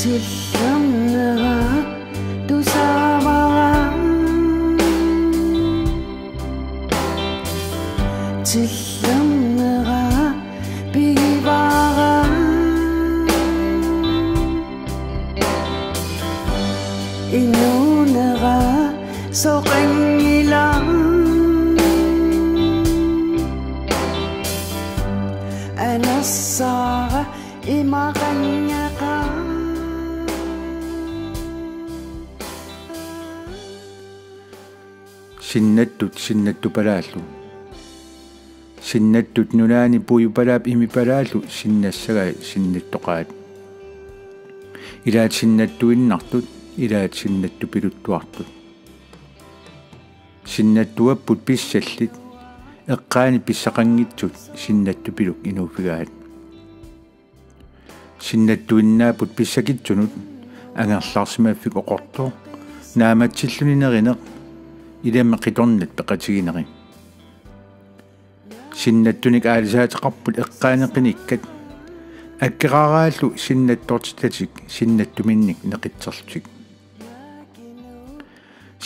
செல்லம்னா துசாவா செல்லம்னா பிகிவாவா இன்னுனவா சொகங்கிலாம் أنا الصعب إما غنيقا синнаттут синнаттупалааллу синнаттут нулаани пуйупалаап имипалааллу синнассагай синнаттоqaат илаат синнаттуиннартут илаат синнаттупилуттуартут синнаттуаппут писсаллит эққаани писсақангитсут синнаттупилук инууфигаат синнаттуиннаапут писсакитсунут ангерлаарсимааффик оқортоо нааматсиллунинеринеқ илемме қиторнат пеқатигинери синнаттуник аалисаатеқарпут эққаанеқиниккат аккерарааллу синнаттортитатик синнаттуминник неқитсерлутик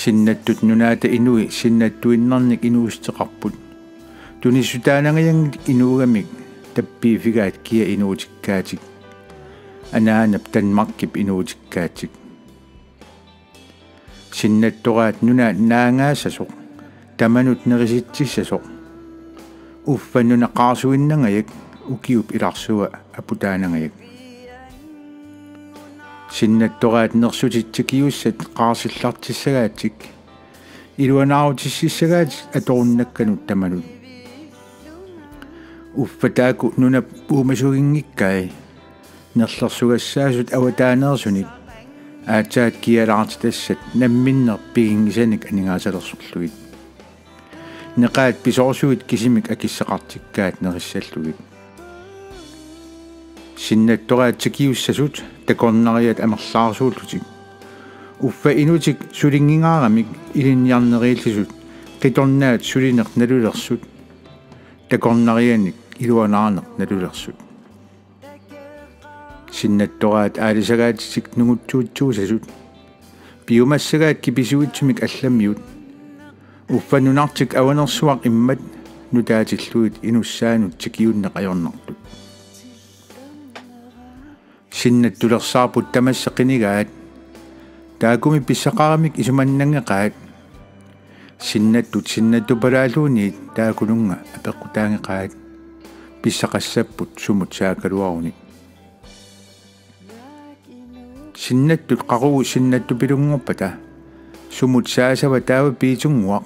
синнаттут нунаата инуи синнаттуиннарник инуустеқарпут тунисутаанангаянгит инуугамик таппиифигаат кия инуутиккаатик. Анаанап танмаркип инуутиккаатик синнаттораат нуна наангаасасоқ таманут нериситсиссасоқ уффаннуна qaarsuinnangajak ukiup ilarsuа апутаанангajak синнаттораат нерсутитсикиуссат qaarsillartissagaatик илуанаарутиссисагаат аторуннакканут таманут. Уффатааку нуна уумасугингиккай нерлэрсугассаасут аватаанерсуник аатсаат киалаартитассат намминнер пигингисаник анигаасалерсурлугит неqaat писорсуит кисимик акиссеқартиккаат нериссаллугит синнаттораатсикиуссасут такорнариат амерлаарсууллутик уффа инутик сулингигаарамик илинниарнерииллисут қиторнаат сулинеқ налулерсут такорнарианик илуанаарнеқ налулерсут синнаттораат аалисагаатсик нугутсуутсуусасут биомассагаат киписуитсумик алламмиут уффанунартик аванерсуақ иммат нутаатиллуит инуссаанут тикиуннеқajornartut синнаттулерсаарпут тамассақинигаат таакуми писсақарамик исуманнангеқаат. Синнаттут синнаттупалаалуунит таакунунга апеққутаангеқаат. Писсақассаппут сумут саакалуаруник синнаттут qarugu синнатту пилунгорпата сумут саасава таава пиитунгуа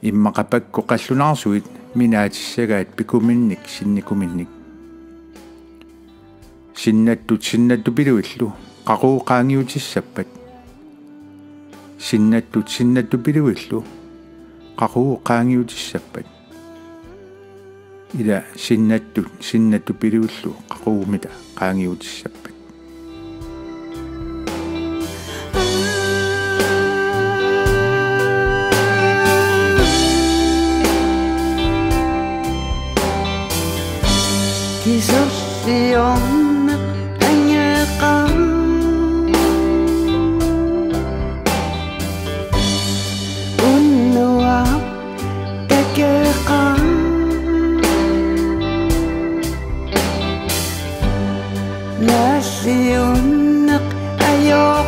иммақапакку қаллунаарсуит минаатиссагаат пикуминник синникуминник синнаттут синнатту пилуиллу qarugu qaangiutissappat синнаттут синнатту пилуиллу qarugu qaangiutissappat ила синнаттут синнатту пилуиллу 기석이 없는 행일까 운노와 깨깨까 날씨 운낙 아요